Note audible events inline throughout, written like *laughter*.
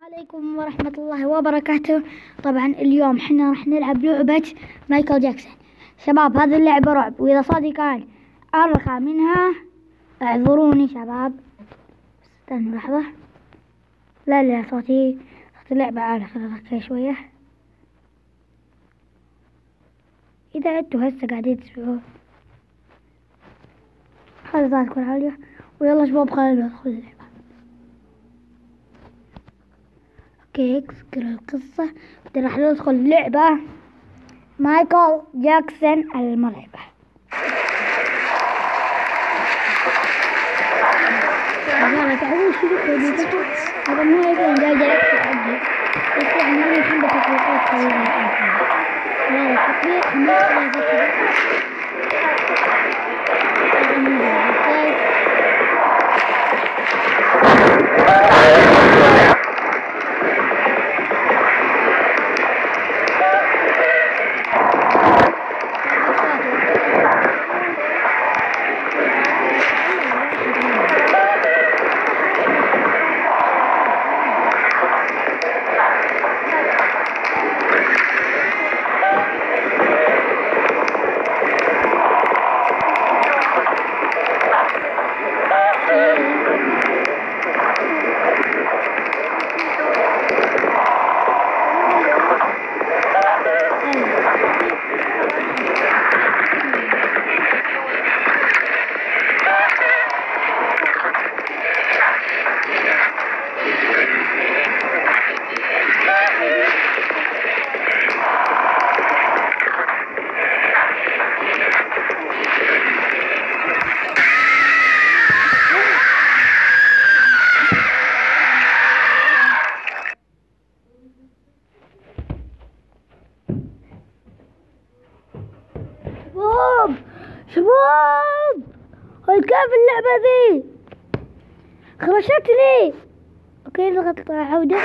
عليكم ورحمة الله وبركاته. طبعا اليوم إحنا راح نلعب لعبة مايكل جاكسون. شباب هذه اللعبة رعب وإذا صوتي كان أرخى منها. اعذروني شباب. استنوا لحظة. لا لا صوتي صوت اللعبة عالي خلينا شوية. إذا أنتوا هسه قاعدين تسمعون خلي ذاتكم عالية. ويلا شباب خلينا ندخل اللعبة. أوكي اذكر القصة. بعدين راح ندخل لعبة مايكل جاكسون المرعبة يلا *laughs* تعالوا شوفوا كيف هذا مو يكون جاي جاكسون. عندي بس يعني أنا الحين بتطبيقات طويلة لا التطبيق حماس زي كذا هذا مو هو، أوكي شباب شباب كيف اللعبة ذي؟ خرشتني. أوكي نضغط عودة.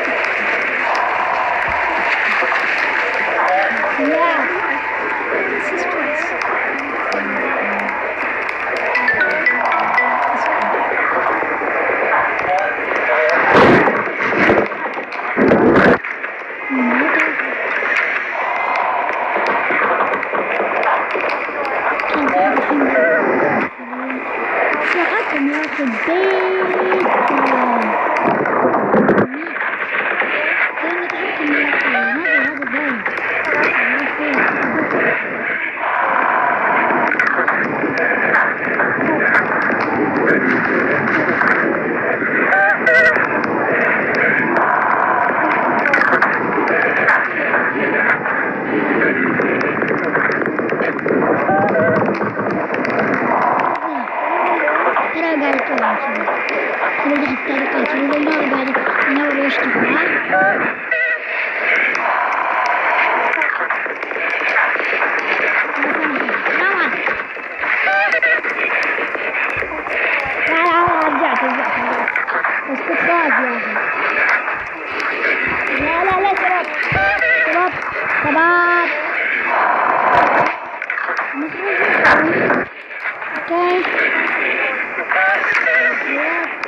America Baseball. lugar para lá, filho. Vou verificar o canto. Vou olhar agora meu rosto lá. Bye. Okay. Yeah.